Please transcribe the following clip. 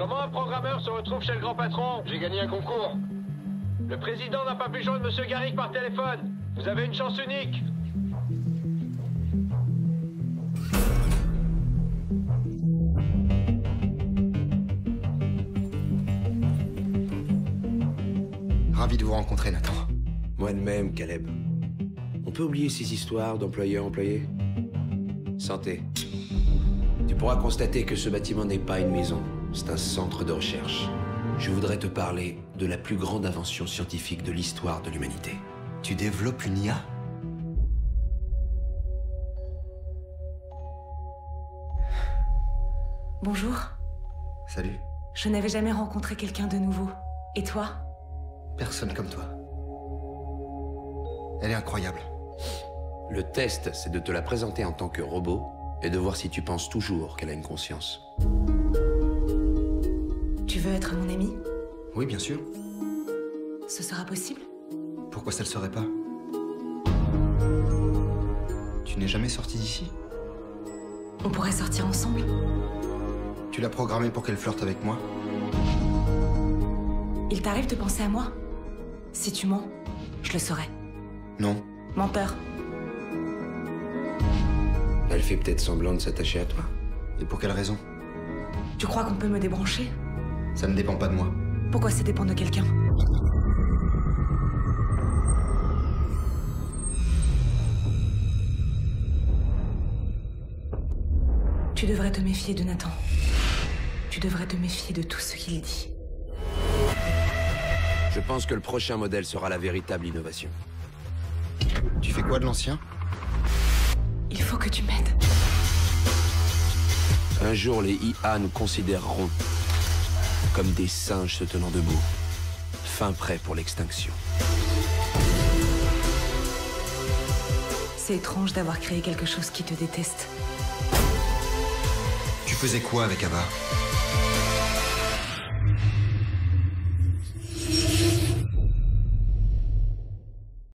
Comment un programmeur se retrouve chez le grand patron? J'ai gagné un concours. Le président n'a pas pu joindre Monsieur Garrick par téléphone. Vous avez une chance unique. Ravi de vous rencontrer, Nathan. Moi de même, Caleb. On peut oublier ces histoires d'employeur-employé Santé. Tu pourras constater que ce bâtiment n'est pas une maison, c'est un centre de recherche. Je voudrais te parler de la plus grande invention scientifique de l'histoire de l'humanité. Tu développes une IA Bonjour. Salut. Je n'avais jamais rencontré quelqu'un de nouveau. Et toi? Personne comme toi. Elle est incroyable. Le test, c'est de te la présenter en tant que robot et de voir si tu penses toujours qu'elle a une conscience. Tu veux être mon ami Oui, bien sûr. Ce sera possible Pourquoi ça le serait pas Tu n'es jamais sorti d'ici On pourrait sortir ensemble Tu l'as programmée pour qu'elle flirte avec moi Il t'arrive de penser à moi Si tu mens, je le saurais. Non. Menteur. Elle fait peut-être semblant de s'attacher à toi. Et pour quelle raison? Tu crois qu'on peut me débrancher? Ça ne dépend pas de moi. Pourquoi ça dépend de quelqu'un Tu devrais te méfier de Nathan. Tu devrais te méfier de tout ce qu'il dit. Je pense que le prochain modèle sera la véritable innovation. Tu fais quoi de l'ancien? Il faut que tu m'aides. Un jour, les IA nous considéreront comme des singes se tenant debout, fin prêt pour l'extinction. C'est étrange d'avoir créé quelque chose qui te déteste. Tu faisais quoi avec Ava?